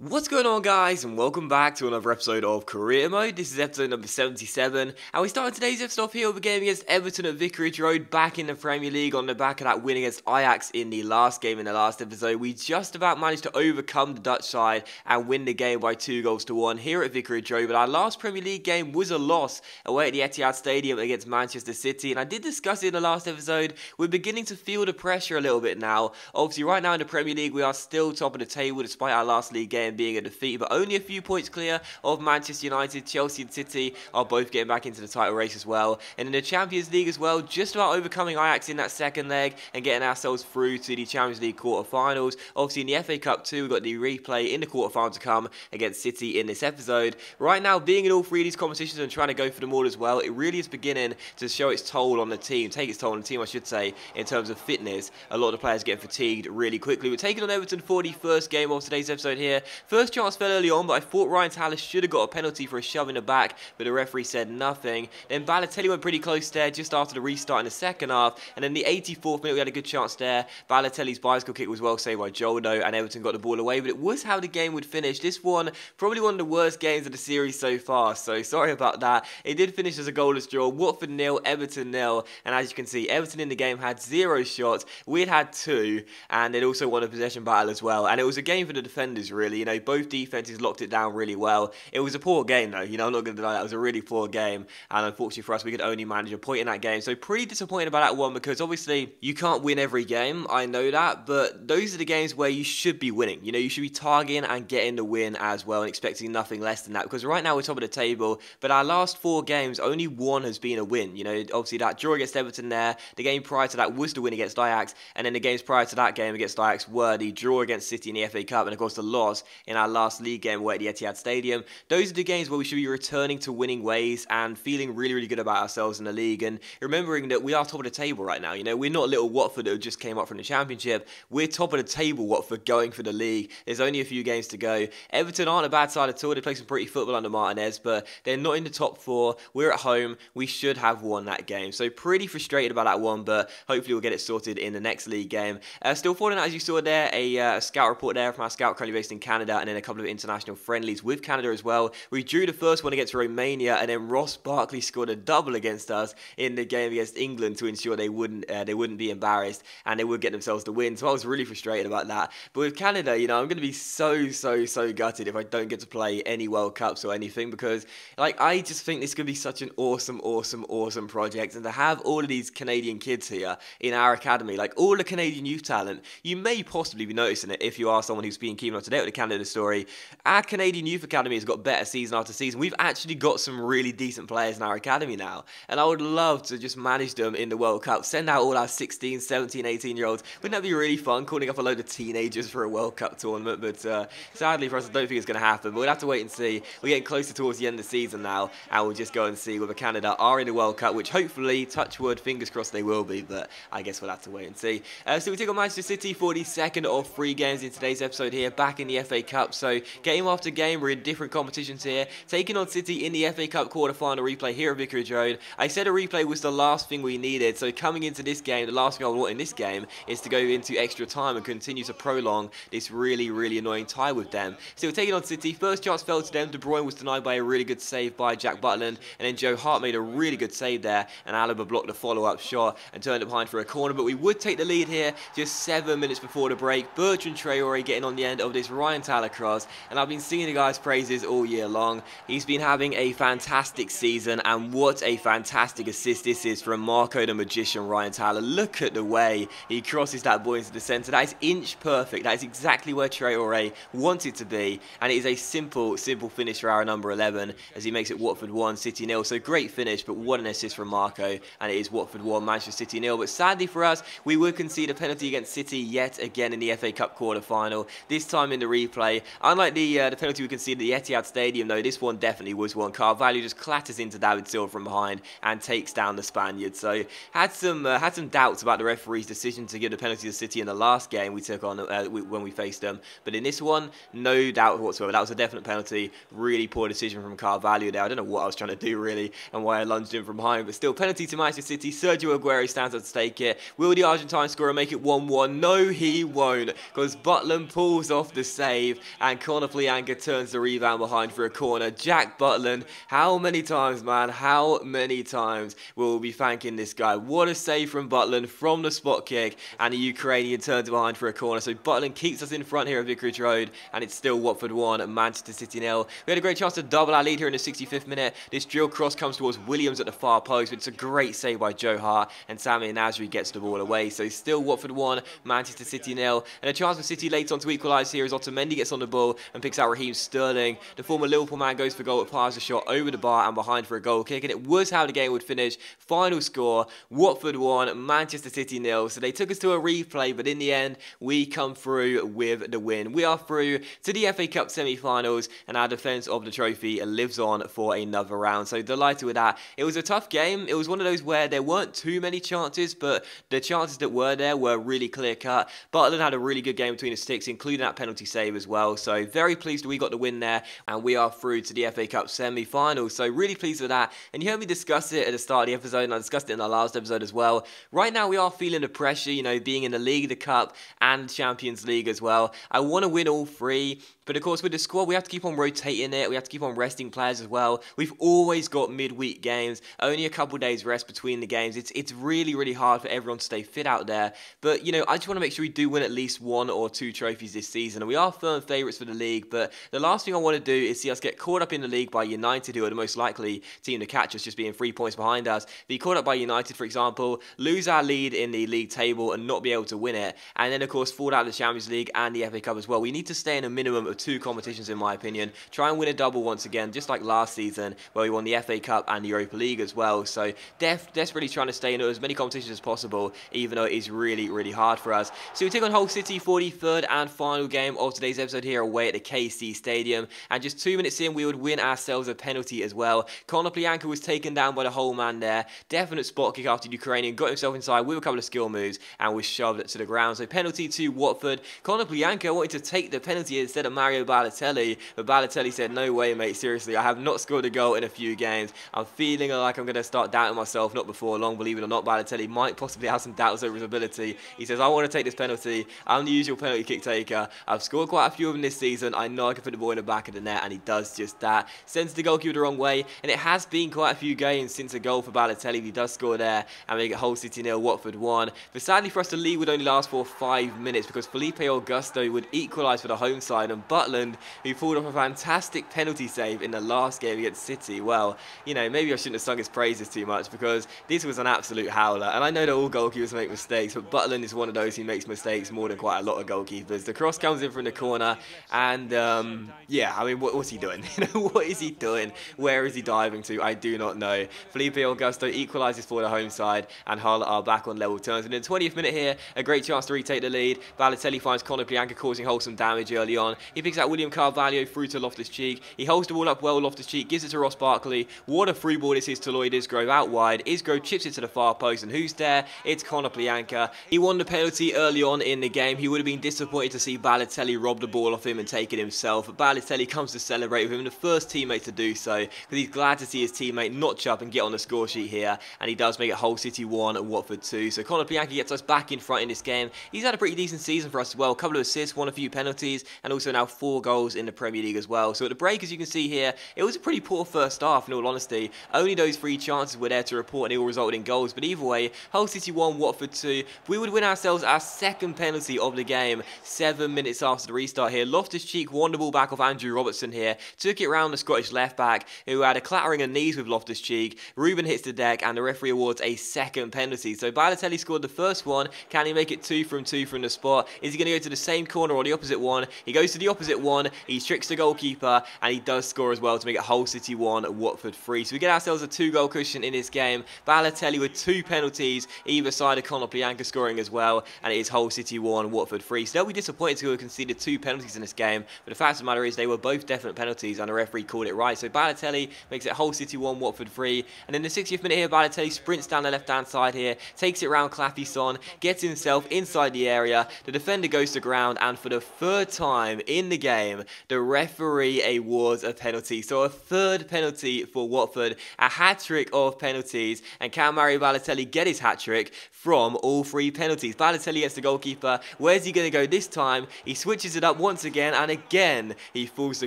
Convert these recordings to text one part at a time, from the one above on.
What's going on guys and welcome back to another episode of Career Mode. This is episode number 77 and we start today's episode off here with a game against Everton at Vicarage Road back in the Premier League on the back of that win against Ajax in the last game in the last episode. We just about managed to overcome the Dutch side and win the game by two goals to one here at Vicarage Road but our last Premier League game was a loss away at the Etihad Stadium against Manchester City and I did discuss it in the last episode. We're beginning to feel the pressure a little bit now. Obviously right now in the Premier League we are still top of the table despite our last league game being a defeat, but only a few points clear of Manchester United. Chelsea and City are both getting back into the title race as well. And in the Champions League as well, just about overcoming Ajax in that second leg and getting ourselves through to the Champions League quarterfinals. Obviously, in the FA Cup too, we've got the replay in the quarterfinals to come against City in this episode. Right now, being in all three of these competitions and trying to go for them all as well, it really is beginning to show its toll on the team, take its toll on the team, I should say, in terms of fitness. A lot of the players get fatigued really quickly. We're taking on Everton for the first game of today's episode here. First chance fell early on, but I thought Ryan Tallis should have got a penalty for a shove in the back, but the referee said nothing. Then Balotelli went pretty close there just after the restart in the second half, and then the 84th minute we had a good chance there. Balotelli's bicycle kick was well saved by Joldo, and Everton got the ball away, but it was how the game would finish. This one, probably one of the worst games of the series so far, so sorry about that. It did finish as a goalless draw. Watford nil, Everton nil, and as you can see, Everton in the game had zero shots. We had had two, and it also won a possession battle as well. And it was a game for the defenders, really. Know, both defenses locked it down really well. It was a poor game, though. You know, I'm not going to deny that. It was a really poor game. And unfortunately for us, we could only manage a point in that game. So pretty disappointed about that one because obviously you can't win every game. I know that. But those are the games where you should be winning. You know, you should be targeting and getting the win as well and expecting nothing less than that. Because right now we're top of the table. But our last four games, only one has been a win. You know, obviously that draw against Everton there. The game prior to that was the win against Ajax. And then the games prior to that game against Ajax were the draw against City in the FA Cup. And of course the loss in our last league game away at the Etihad Stadium. Those are the games where we should be returning to winning ways and feeling really, really good about ourselves in the league. And remembering that we are top of the table right now. You know, we're not a little Watford that just came up from the Championship. We're top of the table, Watford, going for the league. There's only a few games to go. Everton aren't a bad side at all. They play some pretty football under Martinez, but they're not in the top four. We're at home. We should have won that game. So pretty frustrated about that one, but hopefully we'll get it sorted in the next league game. Uh, still out, as you saw there, a, uh, scout report there from our scout currently based in Canada, and then a couple of international friendlies with Canada as well. We drew the first one against Romania, and then Ross Barkley scored a double against us in the game against England to ensure they wouldn't uh, they wouldn't be embarrassed and they would get themselves the win. So I was really frustrated about that. But with Canada, you know, I'm going to be so so so gutted if I don't get to play any World Cups or anything because like I just think this could be such an awesome awesome awesome project, and to have all of these Canadian kids here in our academy, like all the Canadian youth talent, you may possibly be noticing it if you are someone who's been keeping up with the Canada story. Our Canadian youth academy has got better season after season. We've actually got some really decent players in our academy now, and I would love to just manage them in the World Cup. Send out all our 16, 17, 18 year olds. Wouldn't that be really fun? Calling up a load of teenagers for a World Cup tournament, but uh, sadly for us, I don't think it's going to happen. But we'll have to wait and see. We're getting closer towards the end of the season now, and we'll just go and see whether Canada are in the World Cup, which hopefully, touch wood, fingers crossed, they will be. But I guess we'll have to wait and see. Uh, so we take on Manchester City for the second of three games in today's episode here, back in the FA Cup. So game after game, we're in different competitions here, taking on City in the FA Cup quarter-final replay here at Vicarage Road. I said a replay was the last thing we needed, so coming into this game, the last thing I want in this game is to go into extra time and continue to prolong this really, really annoying tie with them. So we're taking on City. First chance fell to them. De Bruyne was denied by a really good save by Jack Butland, and then Joe Hart made a really good save there, and Alaba blocked the follow-up shot and turned it behind for a corner. But we would take the lead here just seven minutes before the break. Bertrand Traore getting on the end of this Ryan Tyler cross, and I've been singing the guy's praises all year long. He's been having a fantastic season, and what a fantastic assist this is from Marco the Magician Ryan Tyler. Look at the way he crosses that ball into the centre. That is inch perfect. That is exactly where Traore wants it to be, and it is a simple, simple finish for our number 11 as he makes it Watford 1, City nil. So great finish, but what an assist from Marco, and it is Watford 1, Manchester City nil. But sadly for us, we would concede a penalty against City yet again in the FA Cup quarter final. This time in the replay, unlike the uh, the penalty we conceded at the Etihad Stadium, though, this one definitely was one. Carvalho just clatters into David Silva from behind and takes down the Spaniard. So had some uh, had some doubts about the referee's decision to give the penalty to City in the last game we took on uh, when we faced them, but in this one, no doubt whatsoever. That was a definite penalty. Really poor decision from Carvalho there. I don't know what I was trying to do really and why I lunged in from behind, but still penalty to Manchester City. Sergio Aguero stands up to take it. Will the Argentine scorer make it 1-1? No, he won't, because Butland pulls off the save save, and Konoplyanka turns the rebound behind for a corner. Jack Butland, how many times, man? How many times will we be thanking this guy? What a save from Butland from the spot kick, and the Ukrainian turns behind for a corner. So Butland keeps us in front here at Vicarage Road, and it's still Watford 1, Manchester City nil. We had a great chance to double our lead here in the 65th minute. This drill cross comes towards Williams at the far post, but it's a great save by Joe Hart, and Samir Nasri gets the ball away. So still Watford 1, Manchester City nil. And a chance for City late on to equalise here as Otamendi gets on the ball and picks out Raheem Sterling. The former Liverpool man goes for goal, it fires a shot over the bar and behind for a goal kick, and it was how the game would finish. Final score, Watford 1, Manchester City nil. So they took us to a replay, but in the end, we come through with the win. We are through to the FA Cup semi-finals, and our defence of the trophy lives on for another round. So delighted with that. It was a tough game. It was one of those where there weren't too many chances, but the chances that were there were really clear cut. Butland had a really good game between the sticks, including that penalty save as well. So very pleased we got the win there, and we are through to the FA Cup semi-final. So really pleased with that. And you heard me discuss it at the start of the episode, and I discussed it in the last episode as well. Right now we are feeling the pressure, you know, being in the league, the cup, and Champions League as well. I want to win all three. But of course, with the squad, we have to keep on rotating it. We have to keep on resting players as well. We've always got midweek games, only a couple days rest between the games. It's it's really really hard for everyone to stay fit out there. But you know, I just want to make sure we do win at least one or two trophies this season, and we are firm favourites for the league. But the last thing I want to do is see us get caught up in the league by United, who are the most likely team to catch us, just being three points behind us. Be caught up by United, for example, lose our lead in the league table and not be able to win it, and then of course fall out of the Champions League and the FA Cup as well. We need to stay in a minimum of two competitions, in my opinion. Try and win a double once again, just like last season, where we won the FA Cup and the Europa League as well. So def- desperately trying to stay in as many competitions as possible, even though it is really, really hard for us. So we take on Hull City for the third and final game of today's episode here away at the KC Stadium. And just two minutes in, we would win ourselves a penalty as well. Konoplyanka was taken down by the Hull man there. Definite spot kick after the Ukrainian got himself inside with a couple of skill moves and was shoved to the ground. So penalty to Watford. Konoplyanka wanted to take the penalty instead of Mario Balotelli, but Balotelli said, no way, mate, seriously, I have not scored a goal in a few games. I'm feeling like I'm going to start doubting myself, not before long, believe it or not, Balotelli might possibly have some doubts over his ability. He says, I want to take this penalty. I'm the usual penalty kick taker. I've scored quite a few of them this season. I know I can put the ball in the back of the net, and he does just that. Sends the goalkeeper the wrong way, and it has been quite a few games since a goal for Balotelli. He does score there, and make it Hull City nil, Watford 1. But sadly for us, the lead would only last for five minutes because Felipe Augusto would equalise for the home side, and Butland, who pulled off a fantastic penalty save in the last game against City, well, you know, maybe I shouldn't have sung his praises too much because this was an absolute howler. And I know that all goalkeepers make mistakes, but Butland is one of those who makes mistakes more than quite a lot of goalkeepers. The cross comes in from the corner, and um, yeah, I mean, what, what's he doing? what is he doing? Where is he diving to? I do not know. Felipe Augusto equalises for the home side, and Hull are back on level terms. And in the 20th minute here, a great chance to retake the lead. Balotelli finds Konoplyanka causing Hull some damage early on. He picks out William Carvalho through to Loftus Cheek. He holds the ball up well, Loftus Cheek gives it to Ross Barkley. What a free ball this is to Lloyd Isgrove out wide. Isgrove chips it to the far post, and who's there? It's Konoplyanka. He won the penalty early on in the game. He would have been disappointed to see Balotelli rob the ball off him and take it himself. But Balotelli comes to celebrate with him, the first teammate to do so, because he's glad to see his teammate notch up and get on the score sheet here. And he does make it Hull City 1 and Watford 2. So Konoplyanka gets us back in front in this game. He's had a pretty decent season for us as well. A couple of assists, won a few penalties, and also now four goals in the Premier League as well. So at the break, as you can see here, it was a pretty poor first half, in all honesty. Only those three chances were there to report, and it all resulted in goals. But either way, Hull City 1, Watford 2. We would win ourselves our second penalty of the game, seven minutes after the restart here. Loftus Cheek won the ball back off Andrew Robertson here, took it round the Scottish left back, who had a clattering of knees with Loftus Cheek. Ruben hits the deck, and the referee awards a second penalty. So Balotelli scored the first one. Can he make it two from two from the spot? Is he going to go to the same corner or the opposite one? He goes to the opposite one. He tricks the goalkeeper, and he does score as well to make it Hull City 1, Watford 3. So we get ourselves a two-goal cushion in this game. Balotelli with two penalties, either side of Konoplyanka scoring as well, and it is Hull City 1, Watford 3. So they'll be disappointed to have conceded two penalties in this game, but the fact of the matter is they were both definite penalties, and the referee called it right. So Balotelli makes it Hull City 1, Watford 3. And in the 60th minute here, Balotelli sprints down the left-hand side here, takes it round Claffy Son, gets himself inside the area. The defender goes to ground, and for the third time in the game, the referee awards a penalty. So a third penalty for Watford, a hat-trick of penalties, and can Mario Balotelli get his hat-trick from all three penalties? Balotelli gets the goalkeeper. Where's he going to go this time? He switches it up once again, and again he fools the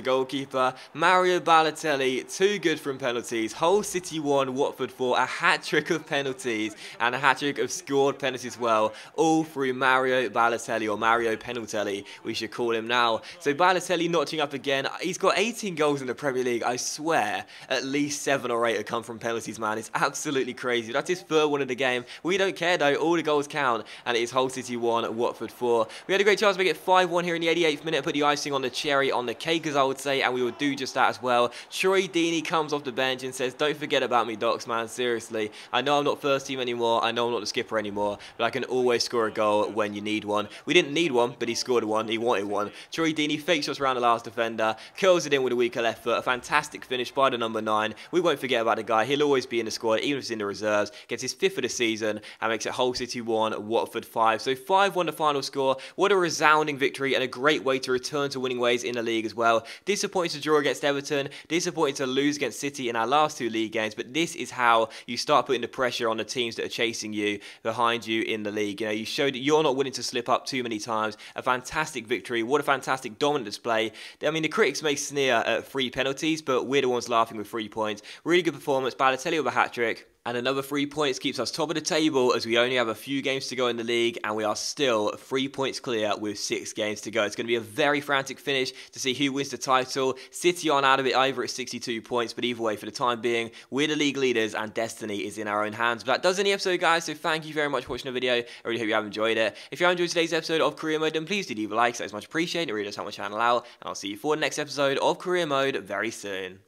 goalkeeper. Mario Balotelli, too good from penalties. Hull City 1, Watford 4, a hat-trick of penalties, and a hat-trick of scored penalties as well, all through Mario Balotelli, or Mario Penaltelli, we should call him now. So Balotelli notching up again. He's got 18 goals in the Premier League. I swear, at least 7 or 8 have come from penalties, man. It's absolutely crazy. That's his third one of the game. We don't care, though. All the goals count, and it is Hull City 1, Watford 4. We had a great chance to make it 5-1 here in the 88th minute, put the icing on the cherry on the cake, as I would say, and we will do just that as well. Troy Deeney comes off the bench and says, don't forget about me, Docks, man, seriously. I know I'm not first team anymore, I know I'm not the skipper anymore, but I can always score a goal when you need one. We didn't need one, but he scored one, he wanted one. Troy Deeney fakes us around the last defender, curls it in with a weaker left foot, a fantastic finish by the number 9. We won't forget about the guy, he'll always be in the squad, even if he's in the reserves, gets his fifth of the season, and makes it Hull City 1, Watford 5. So 5-1 the final score, what a resounding victory and a great way to return to winning ways in the league as well. Disappointed to draw against Everton, disappointed to lose against City in our last two league games, but this is how you start putting the pressure on the teams that are chasing you behind you in the league. You know, you showed that you're not willing to slip up too many times. A fantastic victory. What a fantastic dominant display. I mean, the critics may sneer at free penalties, but we're the ones laughing with three points. Really good performance. Balotelli with a hat trick. And another three points keeps us top of the table as we only have a few games to go in the league and we are still three points clear with six games to go. It's going to be a very frantic finish to see who wins the title. City on out of it over at 62 points, but either way, for the time being, we're the league leaders and destiny is in our own hands. But that does end the episode, guys, so thank you very much for watching the video. I really hope you have enjoyed it. If you have enjoyed today's episode of Career Mode, then please do leave a like, so it's much appreciated. It really does help my channel out. And I'll see you for the next episode of Career Mode very soon.